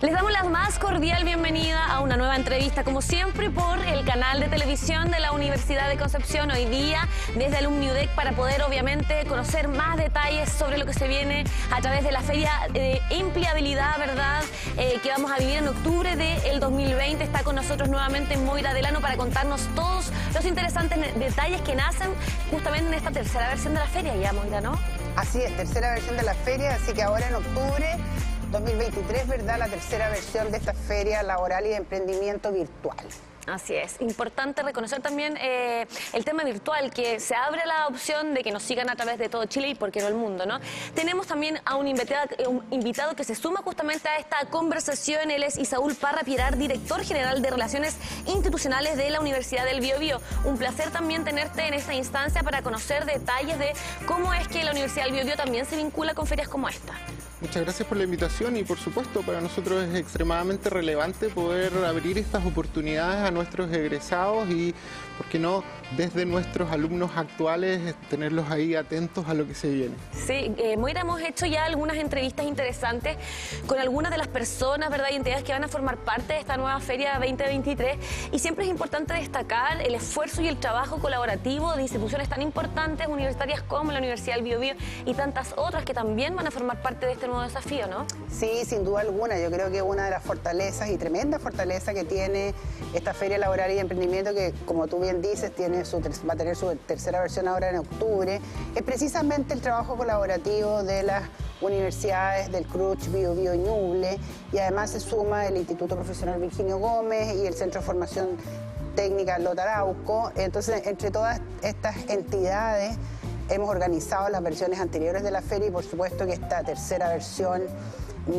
Les damos la más cordial bienvenida a una nueva entrevista, como siempre, por el canal de televisión de la Universidad de Concepción, hoy día desde Alumniudec, para poder obviamente conocer más detalles sobre lo que se viene a través de la Feria de Empleabilidad, ¿verdad?, eh, que vamos a vivir en octubre del 2020. Está con nosotros nuevamente Moira Delano para contarnos todos los interesantes detalles que nacen justamente en esta tercera versión de la feria ya, Moira, ¿no? Así es, tercera versión de la feria, así que ahora en octubre 2023, ¿verdad? La tercera versión de esta feria laboral y de emprendimiento virtual. Así es. Importante reconocer también eh, el tema virtual, que se abre la opción de que nos sigan a través de todo Chile y por qué no el mundo, ¿no? Tenemos también a un invitado, invitado que se suma justamente a esta conversación. Él es Isaúl Parra Pirar, director general de Relaciones Institucionales de la Universidad del Biobío. Un placer también tenerte en esta instancia para conocer detalles de cómo es que la Universidad del Biobío también se vincula con ferias como esta. Muchas gracias por la invitación y por supuesto para nosotros es extremadamente relevante poder abrir estas oportunidades a nuestros egresados y, ¿por qué no?, desde nuestros alumnos actuales tenerlos ahí atentos a lo que se viene. Sí, eh, Moira, hemos hecho ya algunas entrevistas interesantes con algunas de las personas, ¿verdad?, y entidades que van a formar parte de esta nueva Feria 2023 y siempre es importante destacar el esfuerzo y el trabajo colaborativo de instituciones tan importantes, universitarias como la Universidad del Biobío y tantas otras que también van a formar parte de este nuevo desafío, ¿no? Sí, sin duda alguna. Yo creo que una de las fortalezas y tremenda fortaleza que tiene esta Feria Laboral y Emprendimiento, que como tú bien dices, tiene su, va a tener su tercera versión ahora en octubre, es precisamente el trabajo colaborativo de las universidades del CRUCH, Bio, Bio Ñuble, y además se suma el Instituto Profesional Virginio Gómez y el Centro de Formación Técnica Lotarauco. Entonces, entre todas estas entidades, Hemos organizado las versiones anteriores de la feria y por supuesto que esta tercera versión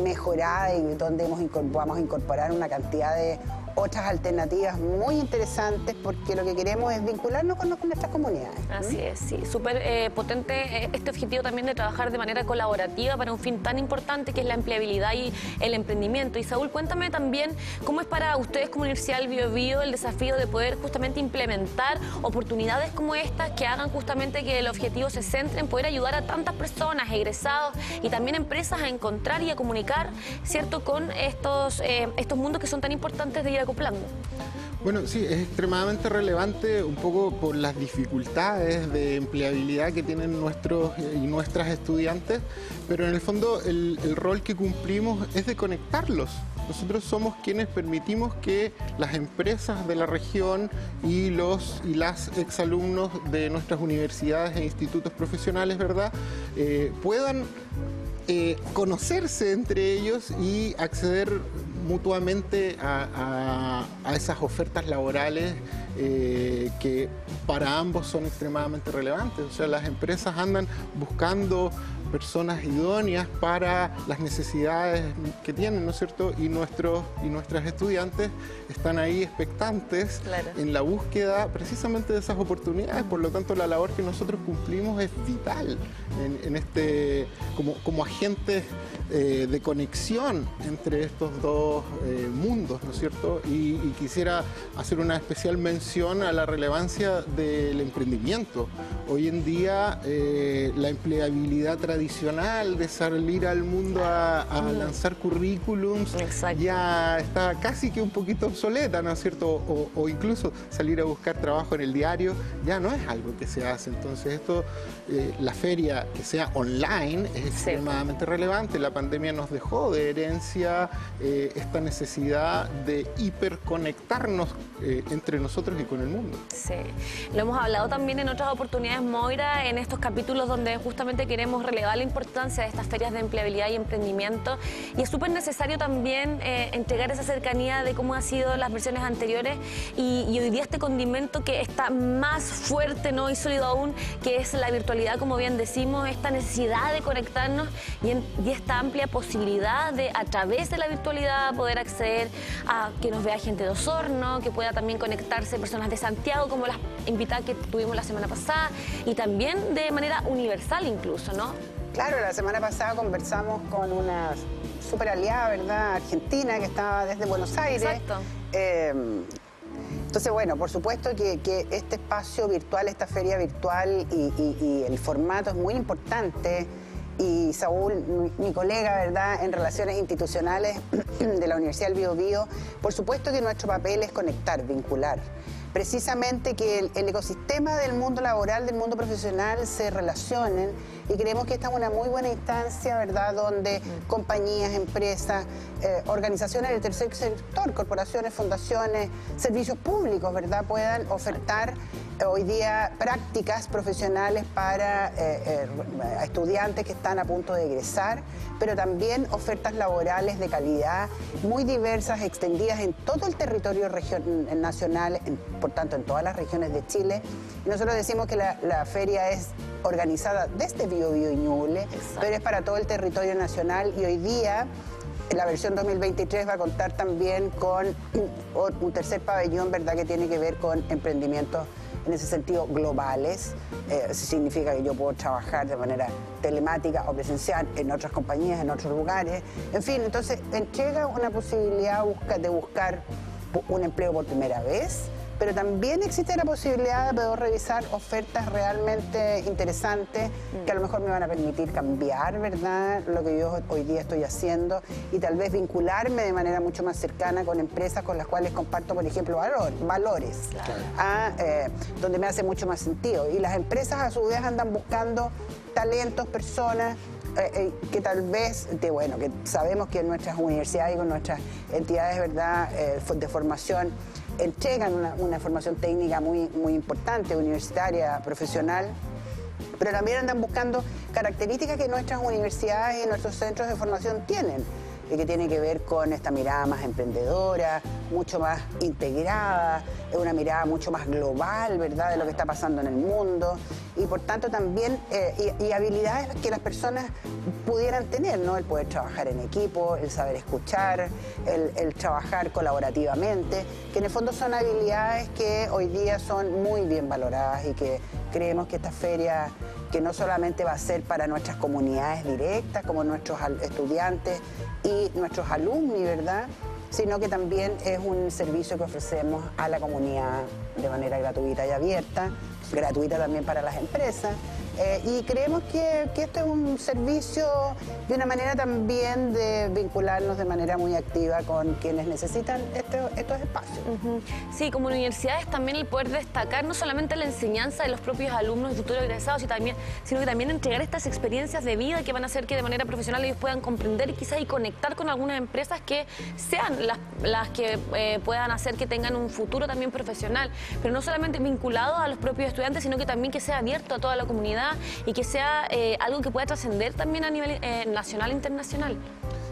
mejorada y donde hemos, vamos a incorporar una cantidad de otras alternativas muy interesantes porque lo que queremos es vincularnos con, nuestras comunidades. Así es, sí. Súper eh, potente eh, este objetivo también de trabajar de manera colaborativa para un fin tan importante que es la empleabilidad y el emprendimiento. Y Saúl, cuéntame también cómo es para ustedes como Universidad del Bio, Bio el desafío de poder justamente implementar oportunidades como estas que hagan justamente que el objetivo se centre en poder ayudar a tantas personas, egresados y también empresas a encontrar y a comunicar, ¿cierto?, con estos, eh, estos mundos que son tan importantes de ir acoplando. Bueno, sí, es extremadamente relevante un poco por las dificultades de empleabilidad que tienen nuestros y nuestras estudiantes, pero en el fondo el, rol que cumplimos es de conectarlos. Nosotros somos quienes permitimos que las empresas de la región y los y las exalumnos de nuestras universidades e institutos profesionales, ¿verdad?, eh, puedan eh, conocerse entre ellos y acceder mutuamente a, esas ofertas laborales eh, que para ambos son extremadamente relevantes. O sea, las empresas andan buscando personas idóneas para las necesidades que tienen, ¿no es cierto? Y, nuestros, y nuestras estudiantes están ahí expectantes en la búsqueda precisamente de esas oportunidades. Por lo tanto, la labor que nosotros cumplimos es vital en, este, como, como agentes eh, de conexión entre estos dos eh, mundos, ¿no es cierto? Y, quisiera hacer una especial mención a la relevancia del emprendimiento. Hoy en día eh, la empleabilidad tradicional tradicional de salir al mundo a, lanzar currículums ya está casi que un poquito obsoleta, ¿no es cierto? O, incluso salir a buscar trabajo en el diario ya no es algo que se hace. Entonces esto, eh, la feria que sea online es extremadamente relevante. La pandemia nos dejó de herencia eh, esta necesidad de hiperconectarnos eh, entre nosotros y con el mundo. Sí, lo hemos hablado también en otras oportunidades, Moira, en estos capítulos donde justamente queremos relevar la importancia de estas ferias de empleabilidad y emprendimiento y es súper necesario también eh, entregar esa cercanía de cómo han sido las versiones anteriores y, hoy día este condimento que está más fuerte ¿no? y sólido aún, que es la virtualidad, como bien decimos, esta necesidad de conectarnos y, y esta amplia posibilidad de a través de la virtualidad poder acceder a que nos vea gente de Osorno, que pueda también conectarse personas de Santiago, como las invitadas que tuvimos la semana pasada, y también de manera universal incluso, ¿no? Claro, la semana pasada conversamos con una super aliada, ¿verdad? Argentina, que estaba desde Buenos Aires. Exacto. Em, entonces, bueno, por supuesto que, este espacio virtual, esta feria virtual y, el formato es muy importante y Saúl, mi, colega, ¿verdad?, en relaciones institucionales de la Universidad del Bio, Bio por supuesto que nuestro papel es conectar, vincular precisamente que el, ecosistema del mundo laboral, del mundo profesional se relacionen y creemos que esta es una muy buena instancia, ¿verdad?, donde compañías, empresas, eh, organizaciones del tercer sector, corporaciones, fundaciones, servicios públicos, ¿verdad?, puedan ofertar hoy día prácticas profesionales para eh, eh, estudiantes que están a punto de egresar, pero también ofertas laborales de calidad muy diversas, extendidas en todo el territorio nacional, por tanto en todas las regiones de Chile. Y nosotros decimos que la, feria es organizada desde Bio, Bio Ñuble, pero es para todo el territorio nacional y hoy día la versión 2023 va a contar también con un tercer pabellón, ¿verdad?, que tiene que ver con emprendimientos en ese sentido globales. Eh, eso significa que yo puedo trabajar de manera telemática o presencial en otras compañías, en otros lugares. En fin, entonces entrega una posibilidad de buscar un empleo por primera vez pero también existe la posibilidad de poder revisar ofertas realmente interesantes que a lo mejor me van a permitir cambiar, ¿verdad?, lo que yo hoy día estoy haciendo y tal vez vincularme de manera mucho más cercana con empresas con las cuales comparto, por ejemplo, valores, eh, donde me hace mucho más sentido. Y las empresas a su vez andan buscando talentos, personas eh, eh, que tal vez, bueno, que sabemos que en nuestras universidades y con nuestras entidades, ¿verdad?, de formación, entregan una, formación técnica muy, muy importante, universitaria, profesional, pero también andan buscando características que nuestras universidades y nuestros centros de formación tienen que tiene que ver con esta mirada más emprendedora, mucho más integrada, una mirada mucho más global, ¿verdad?, de lo que está pasando en el mundo y por tanto también, eh, y, habilidades que las personas pudieran tener, ¿no? El poder trabajar en equipo, el saber escuchar, el, trabajar colaborativamente, que en el fondo son habilidades que hoy día son muy bien valoradas y que creemos que esta feria que no solamente va a ser para nuestras comunidades directas, como nuestros estudiantes y nuestros alumnos, ¿verdad? sino que también es un servicio que ofrecemos a la comunidad de manera gratuita y abierta, gratuita también para las empresas. Eh, y creemos que, que, esto es un servicio de una manera también de vincularnos de manera muy activa con quienes necesitan estos espacios. Sí, como universidades también el poder destacar no solamente la enseñanza de los propios alumnos y futuros egresados, sino que también entregar estas experiencias de vida que van a hacer que de manera profesional ellos puedan comprender y quizás y conectar con algunas empresas que sean las, las que eh, puedan hacer que tengan un futuro también profesional, pero no solamente vinculado a los propios estudiantes, sino que también que sea abierto a toda la comunidad y que sea eh, algo que pueda trascender también a nivel eh, nacional e internacional.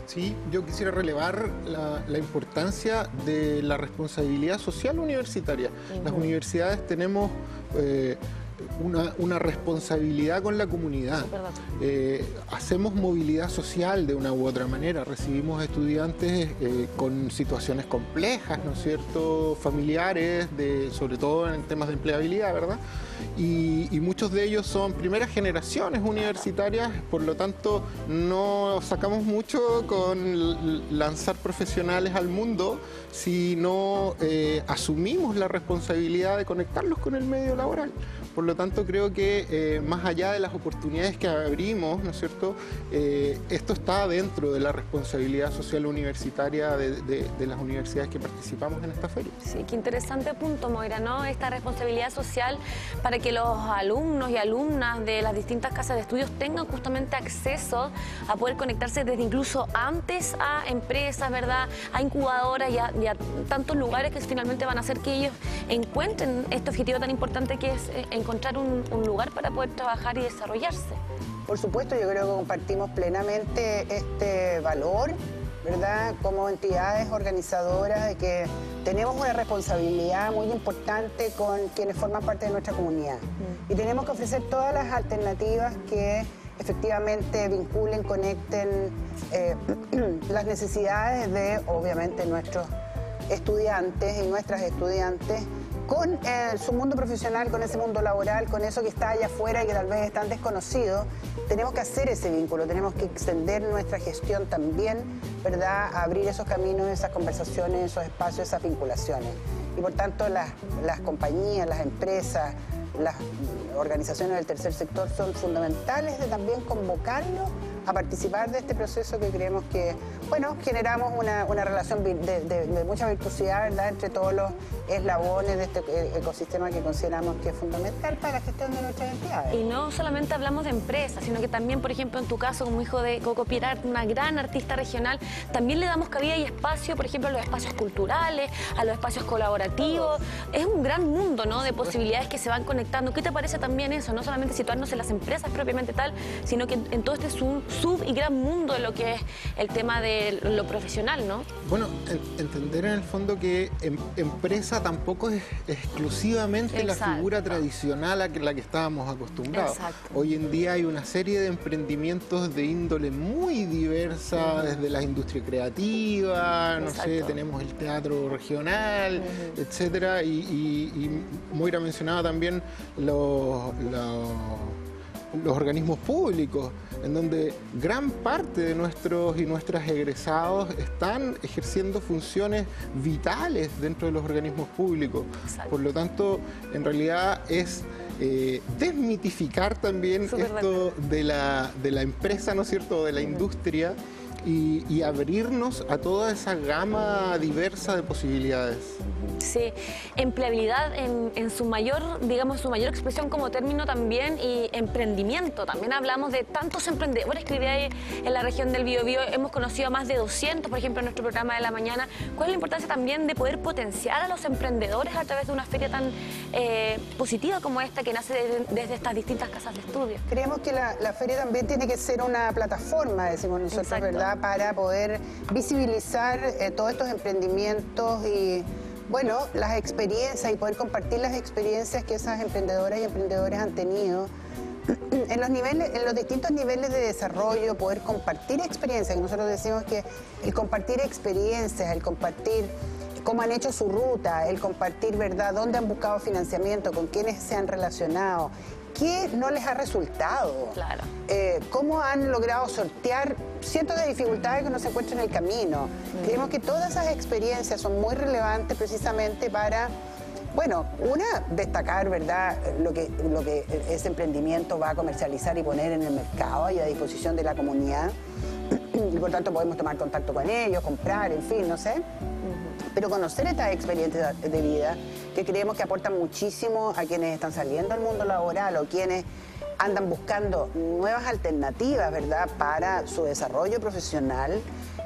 Sí, yo quisiera relevar la, importancia de la responsabilidad social universitaria. Las universidades tenemos eh, una, responsabilidad con la comunidad. Eh, hacemos movilidad social de una u otra manera, recibimos estudiantes eh, con situaciones complejas, ¿no es cierto?, familiares, de, sobre todo en temas de empleabilidad, ¿verdad? Y, muchos de ellos son primeras generaciones universitarias, por lo tanto no sacamos mucho con lanzar profesionales al mundo si no eh, asumimos la responsabilidad de conectarlos con el medio laboral. Por lo tanto, creo que eh, más allá de las oportunidades que abrimos, ¿no es cierto?, eh, esto está dentro de la responsabilidad social universitaria de, las universidades que participamos en esta feria. Sí, qué interesante punto, Moira, ¿no? Esta responsabilidad social para que los alumnos y alumnas de las distintas casas de estudios tengan justamente acceso a poder conectarse desde incluso antes a empresas, ¿verdad?, a incubadoras y a, tantos lugares que finalmente van a hacer que ellos encuentren este objetivo tan importante que es eh, encontrar un, lugar para poder trabajar y desarrollarse. Por supuesto, yo creo que compartimos plenamente este valor, ¿verdad? Como entidades organizadoras de que tenemos una responsabilidad muy importante con quienes forman parte de nuestra comunidad. Mm. Y tenemos que ofrecer todas las alternativas que efectivamente vinculen, conecten eh, las necesidades de, obviamente, nuestros estudiantes y nuestras estudiantes con eh, su mundo profesional, con ese mundo laboral, con eso que está allá afuera y que tal vez es tan desconocido, tenemos que hacer ese vínculo, tenemos que extender nuestra gestión también, ¿verdad? abrir esos caminos, esas conversaciones, esos espacios, esas vinculaciones. Y por tanto las, las compañías, las empresas, las organizaciones del tercer sector son fundamentales de también convocarlos a participar de este proceso que creemos que, bueno, generamos una, relación de, mucha virtuosidad, ¿verdad?, entre todos los eslabones de este eh, ecosistema que consideramos que es fundamental para la gestión de nuestras entidades. Y no solamente hablamos de empresas, sino que también, por ejemplo, en tu caso, como hijo de Coco Pirar, una gran artista regional, también le damos cabida y espacio, por ejemplo, a los espacios culturales, a los espacios colaborativos. Es un gran mundo, ¿no?, de posibilidades que se van conectando. ¿Qué te parece también eso? No solamente situarnos en las empresas propiamente tal, sino que en todo este sub, y gran mundo de lo que es el tema de lo profesional, ¿no? Bueno, entender en el fondo que em, empresa tampoco es exclusivamente la figura tradicional a la que estábamos acostumbrados. Hoy en día hay una serie de emprendimientos de índole muy diversa, desde la industria creativa, no sé, tenemos el teatro regional, etcétera, y, y, Moira mencionaba también los los organismos públicos, en donde gran parte de nuestros y nuestras egresados están ejerciendo funciones vitales dentro de los organismos públicos. Por lo tanto, en realidad es eh, desmitificar también esto de la, de la empresa, ¿no es cierto?, de la industria y, abrirnos a toda esa gama diversa de posibilidades. Sí, empleabilidad en, su mayor, digamos, su mayor expresión como término también y emprendimiento. También hablamos de tantos emprendedores que hay en la región del Biobío. Hemos conocido a más de 200, por ejemplo, en nuestro programa de la mañana. ¿Cuál es la importancia también de poder potenciar a los emprendedores a través de una feria tan eh, positiva como esta que nace desde, estas distintas casas de estudio? Creemos que la, feria también tiene que ser una plataforma, decimos nosotros, ¿verdad? Para poder visibilizar eh, todos estos emprendimientos y bueno, las experiencias y poder compartir las experiencias que esas emprendedoras y emprendedores han tenido. En los niveles, en los distintos niveles de desarrollo, poder compartir experiencias, nosotros decimos que el compartir experiencias, el compartir cómo han hecho su ruta, el compartir, ¿verdad?, dónde han buscado financiamiento, con quiénes se han relacionado, qué no les ha resultado, claro. Eh, cómo han logrado sortear cientos de dificultades que no se encuentran en el camino. Mm. Creemos que todas esas experiencias son muy relevantes precisamente para... Bueno, una, destacar, ¿verdad?, lo que, lo que ese emprendimiento va a comercializar y poner en el mercado y a disposición de la comunidad. Y por tanto podemos tomar contacto con ellos, comprar, en fin, no sé pero conocer estas experiencias de vida que creemos que aportan muchísimo a quienes están saliendo al mundo laboral o quienes andan buscando nuevas alternativas, ¿verdad?, para su desarrollo profesional.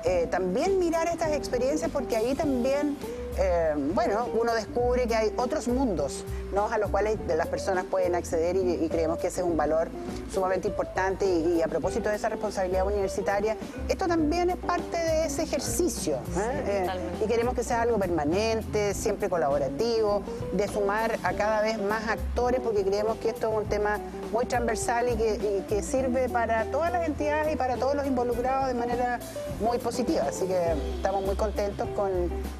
Eh, también mirar estas experiencias porque ahí también eh, bueno, uno descubre que hay otros mundos ¿no? a los cuales las personas pueden acceder y, creemos que ese es un valor sumamente importante y, a propósito de esa responsabilidad universitaria, esto también es parte de ese ejercicio ¿eh? Eh, y queremos que sea algo permanente, siempre colaborativo, de sumar a cada vez más actores porque creemos que esto es un tema muy transversal y que, que sirve para todas las entidades y para todos los involucrados de manera muy positiva. Así que estamos muy contentos con,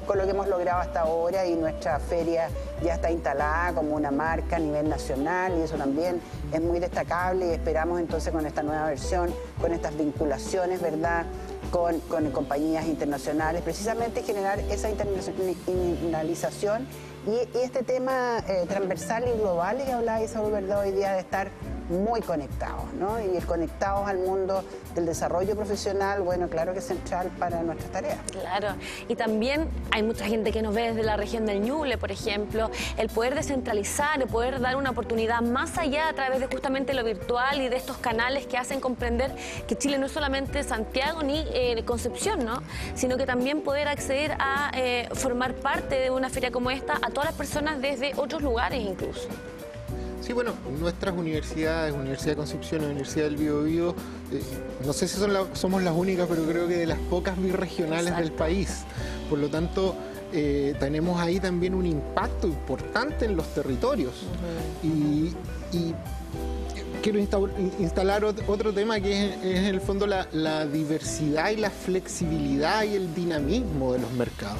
con lo que hemos logrado hasta ahora y nuestra feria ya está instalada como una marca a nivel nacional y eso también es muy destacable y esperamos entonces con esta nueva versión, con estas vinculaciones, ¿verdad? Con, compañías internacionales, precisamente generar esa internacionalización y, este tema eh, transversal y global y habla Isabel, ¿verdad? Hoy día de estar muy conectados, ¿no? Y conectados al mundo del desarrollo profesional, bueno, claro que es central para nuestras tareas. Claro, y también hay mucha gente que nos ve desde la región del Ñuble, por ejemplo, el poder descentralizar, el poder dar una oportunidad más allá a través de justamente lo virtual y de estos canales que hacen comprender que Chile no es solamente Santiago ni eh, Concepción, ¿no? Sino que también poder acceder a eh, formar parte de una feria como esta a todas las personas desde otros lugares incluso. Sí, bueno, nuestras universidades, Universidad de Concepción, Universidad del Biobío, eh, no sé si son somos las únicas, pero creo que de las pocas birregionales del país. Por lo tanto, eh, tenemos ahí también un impacto importante en los territorios. y, quiero instalar otro tema que es, en el fondo la diversidad y la flexibilidad y el dinamismo de los mercados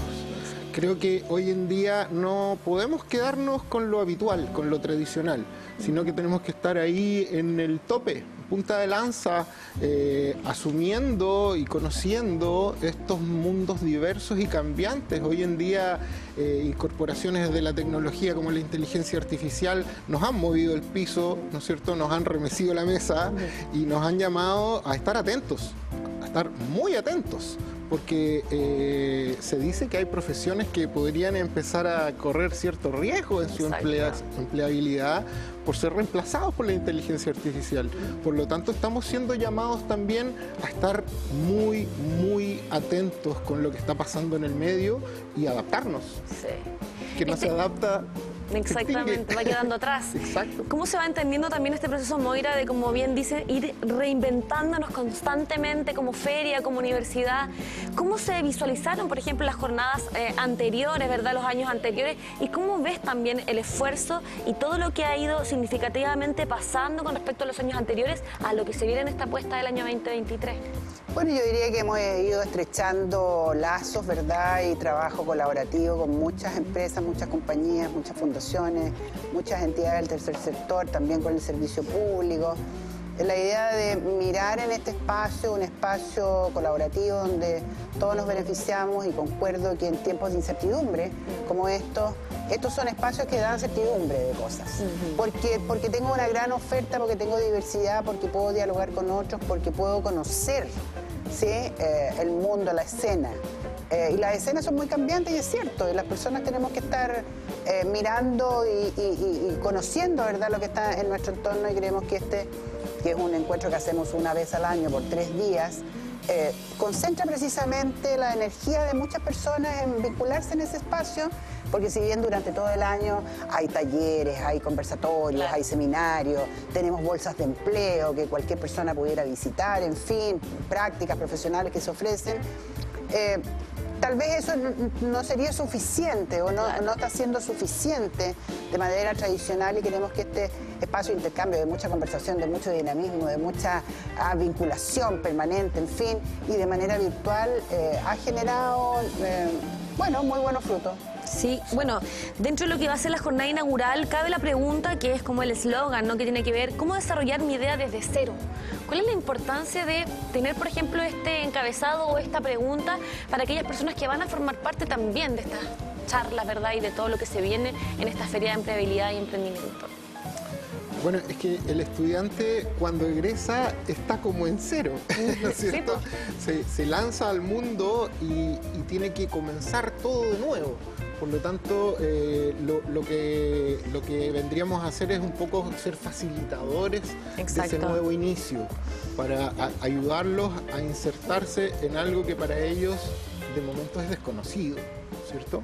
creo que hoy en día no podemos quedarnos con lo habitual, con lo tradicional, sino que tenemos que estar ahí en el tope punta de lanza, eh, asumiendo y conociendo estos mundos diversos y cambiantes. Hoy en día, eh, incorporaciones de la tecnología como la inteligencia artificial nos han movido el piso, ¿no es cierto? Nos han remecido la mesa y nos han llamado a estar atentos, estar muy atentos porque eh, se dice que hay profesiones que podrían empezar a correr cierto riesgo en su empleabilidad por ser reemplazados por la inteligencia artificial. Por lo tanto, estamos siendo llamados también a estar muy, muy atentos con lo que está pasando en el medio y adaptarnos. Sí. Que no se este adapta Exactamente, va quedando atrás. Exacto. ¿Cómo se va entendiendo también este proceso, Moira, de, como bien dice, ir reinventándonos constantemente como feria, como universidad? ¿Cómo se visualizaron, por ejemplo, las jornadas eh, anteriores, verdad, los años anteriores? ¿Y cómo ves también el esfuerzo y todo lo que ha ido significativamente pasando con respecto a los años anteriores a lo que se viene en esta apuesta del año 2023? Bueno, yo diría que hemos ido estrechando lazos, ¿verdad? Y trabajo colaborativo con muchas empresas, muchas compañías, muchas fundaciones, muchas entidades del tercer sector, también con el servicio público. La idea de mirar en este espacio un espacio colaborativo donde todos nos beneficiamos y concuerdo que en tiempos de incertidumbre como estos, estos son espacios que dan certidumbre de cosas. porque, porque tengo una gran oferta, porque tengo diversidad, porque puedo dialogar con otros, porque puedo conocer ¿sí? Eh, el mundo, la escena. Eh, y las escenas son muy cambiantes y es cierto, y las personas tenemos que estar eh, mirando y, conociendo ¿verdad? lo que está en nuestro entorno y creemos que este, que es un encuentro que hacemos una vez al año por tres días, concentra precisamente la energía de muchas personas en vincularse en ese espacio, porque si bien durante todo el año hay talleres, hay conversatorios, hay seminarios, tenemos bolsas de empleo que cualquier persona pudiera visitar, en fin, prácticas profesionales que se ofrecen. Eh, tal vez eso no sería suficiente o no, no, está siendo suficiente de manera tradicional y queremos que este espacio de intercambio, de mucha conversación, de mucho dinamismo, de mucha ah, vinculación permanente, en fin, y de manera virtual, eh, ha generado, eh, bueno, muy buenos frutos. Sí, bueno, dentro de lo que va a ser la jornada inaugural, cabe la pregunta que es como el eslogan, ¿no? Que tiene que ver, ¿cómo desarrollar mi idea desde cero? ¿Cuál es la importancia de tener, por ejemplo, este encabezado o esta pregunta para aquellas personas que van a formar parte también de estas charlas, ¿verdad? Y de todo lo que se viene en esta feria de empleabilidad y emprendimiento. Bueno, es que el estudiante cuando egresa está como en cero, ¿no es cierto? Se, lanza al mundo y tiene que comenzar todo de nuevo. Por lo tanto, eh, lo, que, lo que vendríamos a hacer es un poco ser facilitadores de ese nuevo inicio, para ayudarlos a insertarse en algo que para ellos de momento es desconocido, ¿cierto?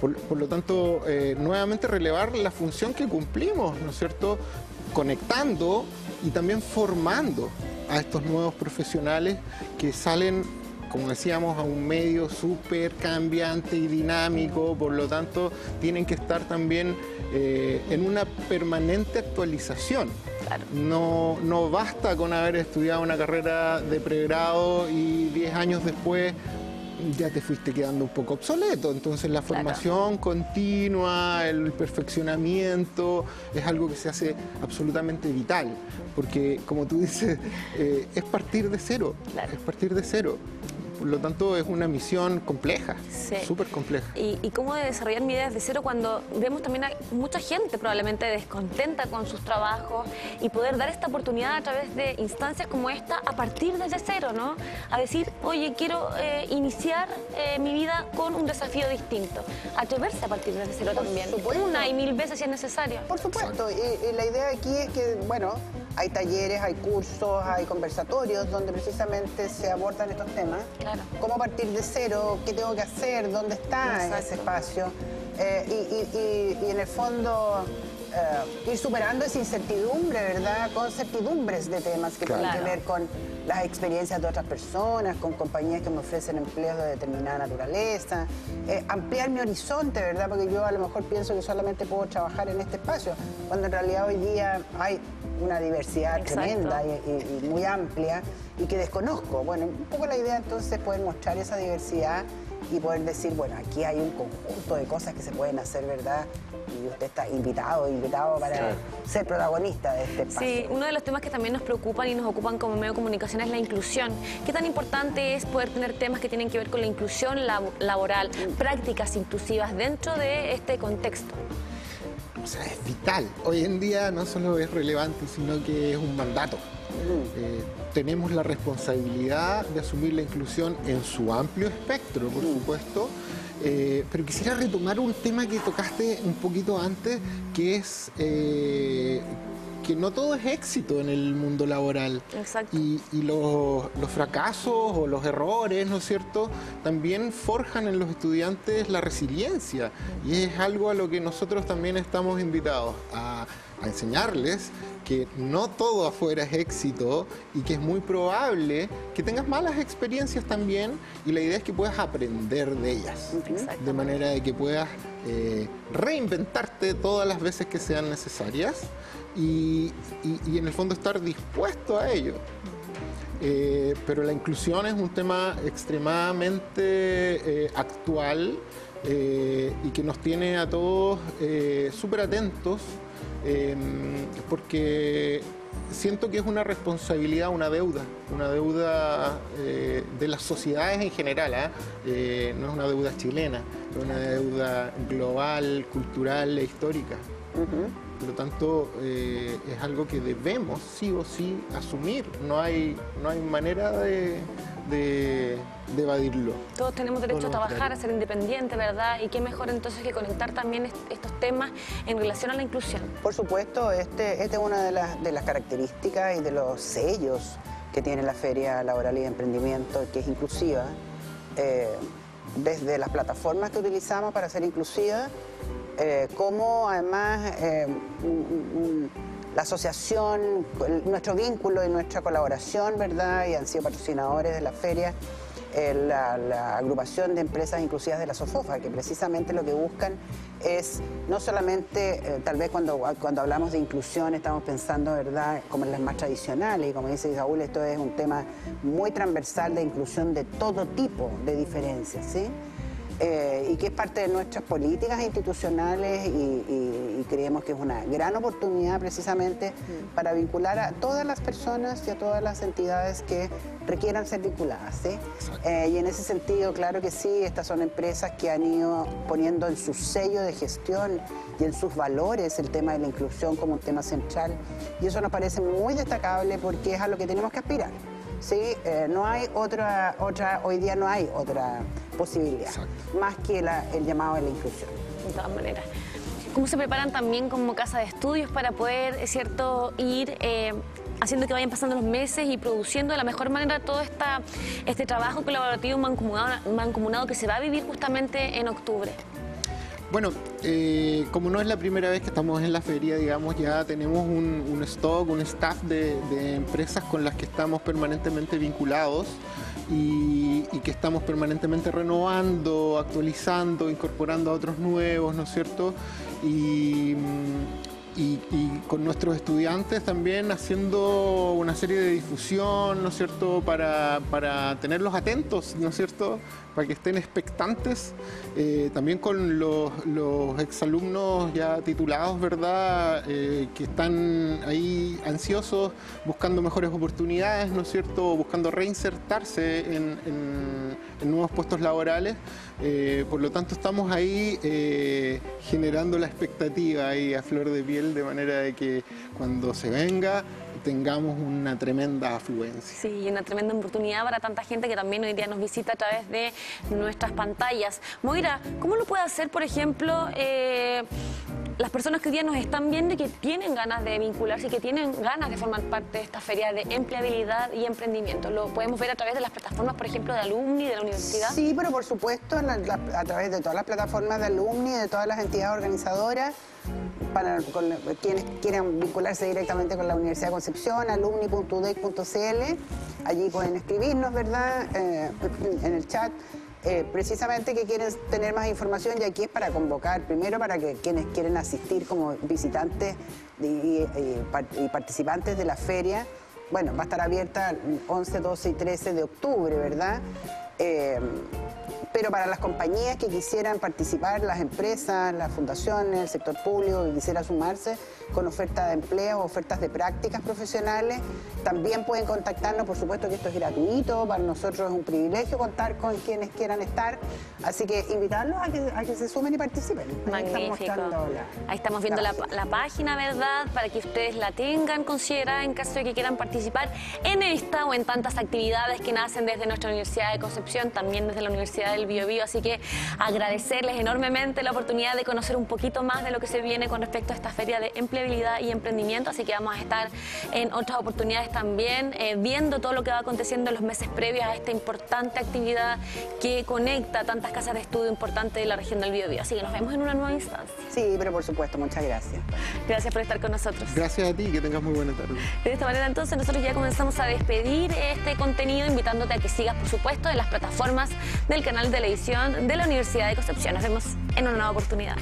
Por, lo tanto, eh, nuevamente relevar la función que cumplimos, ¿no es cierto? Conectando y también formando a estos nuevos profesionales que salen como decíamos, a un medio súper cambiante y dinámico, por lo tanto tienen que estar también eh, en una permanente actualización. No, no basta con haber estudiado una carrera de pregrado y 10 años después ya te fuiste quedando un poco obsoleto. Entonces la formación continua, el perfeccionamiento, es algo que se hace absolutamente vital, porque como tú dices, eh, es partir de cero, es partir de cero. Por lo tanto, es una misión compleja, súper compleja. ¿Y, cómo desarrollar mi idea desde cero cuando vemos también a mucha gente probablemente descontenta con sus trabajos y poder dar esta oportunidad a través de instancias como esta a partir desde cero, ¿no? A decir, oye, quiero eh, iniciar eh, mi vida con un desafío distinto. Atreverse a partir desde cero también. Una y mil veces si es necesario. Por supuesto. y la idea aquí es que, bueno, hay talleres, hay cursos, hay conversatorios donde precisamente se abordan estos temas. Claro. Cómo partir de cero, qué tengo que hacer, dónde está ese espacio. Eh, y, en el fondo eh, ir superando esa incertidumbre, ¿verdad? Con certidumbres de temas que tienen que ver con las experiencias de otras personas, con compañías que me ofrecen empleos de determinada naturaleza, eh, ampliar mi horizonte, ¿verdad? Porque yo a lo mejor pienso que solamente puedo trabajar en este espacio, cuando en realidad hoy día hay una diversidad tremenda y, muy amplia y que desconozco. Bueno, un poco la idea entonces es poder mostrar esa diversidad y poder decir, bueno, aquí hay un conjunto de cosas que se pueden hacer, ¿verdad? Y usted está invitado, invitado para ser protagonista de este espacio. Sí, uno de los temas que también nos preocupan y nos ocupan como medio de comunicación es la inclusión. ¿Qué tan importante es poder tener temas que tienen que ver con la inclusión laboral, prácticas inclusivas dentro de este contexto? O sea, es vital. Hoy en día no solo es relevante, sino que es un mandato. Eh, tenemos la responsabilidad de asumir la inclusión en su amplio espectro, por supuesto. Eh, pero quisiera retomar un tema que tocaste un poquito antes, que es eh, que no todo es éxito en el mundo laboral. Exacto. Y, los, fracasos o los errores, ¿no es cierto?, también forjan en los estudiantes la resiliencia. Y es algo a lo que nosotros también estamos invitados a, a enseñarles que no todo afuera es éxito y que es muy probable que tengas malas experiencias también y la idea es que puedas aprender de ellas. De manera de que puedas eh, reinventarte todas las veces que sean necesarias y, en el fondo estar dispuesto a ello. Eh, pero la inclusión es un tema extremadamente eh, actual y que nos tiene a todos súper atentos porque siento que es una responsabilidad, una deuda, una deuda de las sociedades en general, ¿ah? no es una deuda chilena, es una deuda global, cultural e histórica. Por lo tanto, eh, es algo que debemos sí o sí asumir. No hay, no hay manera de, evadirlo. Todos tenemos derecho a trabajar, a ser independientes, ¿verdad? Y qué mejor entonces que conectar también estos temas en relación a la inclusión. Por supuesto, este, este es una de las, de las características y de los sellos que tiene la Feria Laboral y de Emprendimiento, que es inclusiva. Eh, desde las plataformas que utilizamos para ser inclusiva, eh, como además eh, la asociación, nuestro vínculo y nuestra colaboración, ¿verdad? Y han sido patrocinadores de la feria, eh, la, agrupación de empresas inclusivas de la SOFOFA, que precisamente lo que buscan es no solamente, tal vez cuando, cuando hablamos de inclusión estamos pensando, ¿verdad?, como en las más tradicionales, y como dice Saúl, esto es un tema muy transversal de inclusión de todo tipo de diferencias, ¿sí? Eh, y que es parte de nuestras políticas institucionales y, creemos que es una gran oportunidad precisamente mm. para vincular a todas las personas y a todas las entidades que requieran ser vinculadas. Eh, y en ese sentido, claro que sí, estas son empresas que han ido poniendo en su sello de gestión y en sus valores el tema de la inclusión como un tema central. Y eso nos parece muy destacable porque es a lo que tenemos que aspirar. ¿Sí? Eh, no hay otra, otra, hoy día no hay otra posibilidad, más que el llamado de la inclusión. De todas maneras. ¿Cómo se preparan también como casa de estudios para poder, es cierto, ir eh, haciendo que vayan pasando los meses y produciendo de la mejor manera todo esta, este trabajo colaborativo mancomunado, mancomunado que se va a vivir justamente en octubre? Bueno, eh, como no es la primera vez que estamos en la feria, digamos, ya tenemos un, stock, un staff de, empresas con las que estamos permanentemente vinculados y, y, que estamos permanentemente renovando, actualizando, incorporando a otros nuevos, ¿no es cierto? Y, y, con nuestros estudiantes también haciendo una serie de difusión, ¿no es cierto?, para, para tenerlos atentos, ¿no es cierto?, para que estén expectantes, eh, también con los, los, exalumnos ya titulados, ¿verdad?, eh, que están ahí ansiosos, buscando mejores oportunidades, ¿no es cierto?, buscando reinsertarse en, en, nuevos puestos laborales. Eh, por lo tanto, estamos ahí generando la expectativa ahí a flor de piel, de manera de que cuando se venga tengamos una tremenda afluencia. Sí, una tremenda oportunidad para tanta gente que también hoy día nos visita a través de nuestras pantallas. Moira, ¿cómo lo puede hacer, por ejemplo, eh, las personas que hoy día nos están viendo y que tienen ganas de vincularse y que tienen ganas de formar parte de esta feria de empleabilidad y emprendimiento? ¿Lo podemos ver a través de las plataformas, por ejemplo, de alumni de la universidad? Sí, pero por supuesto a través de todas las plataformas de alumni, de todas las entidades organizadoras para quienes quieran vincularse directamente con la Universidad de Concepción, alumni.udec.cl. Allí pueden escribirnos, ¿verdad? Eh, en el chat. Eh, precisamente que quieren tener más información y aquí es para convocar, primero para que quienes quieren asistir como visitantes y, participantes de la feria, bueno, va a estar abierta 11, 12 y 13 de octubre, ¿verdad? Eh, pero para las compañías que quisieran participar, las empresas, las fundaciones, el sector público que quisiera sumarse con ofertas de empleo, ofertas de prácticas profesionales, también pueden contactarnos, por supuesto que esto es gratuito, para nosotros es un privilegio contar con quienes quieran estar, así que invitarlos a que, se sumen y participen. Magnífico. Ahí estamos viendo la, página, ¿verdad? Para que ustedes la tengan considerada en caso de que quieran participar en esta o en tantas actividades que nacen desde nuestra Universidad de Concepción, también desde la Universidad del Biobío, así que agradecerles enormemente la oportunidad de conocer un poquito más de lo que se viene con respecto a esta feria de empleabilidad y emprendimiento, así que vamos a estar en otras oportunidades también, eh, viendo todo lo que va aconteciendo en los meses previos a esta importante actividad que conecta tantas casas de estudio importantes de la región del Biobío. Así que nos vemos en una nueva instancia. Sí, pero por supuesto, muchas gracias. Gracias por estar con nosotros. Gracias a ti, que tengas muy buena tarde. De esta manera entonces nosotros ya comenzamos a despedir este contenido invitándote a que sigas por supuesto en las plataformas del canal de televisión de la Universidad de Concepción. Nos vemos en una nueva oportunidad.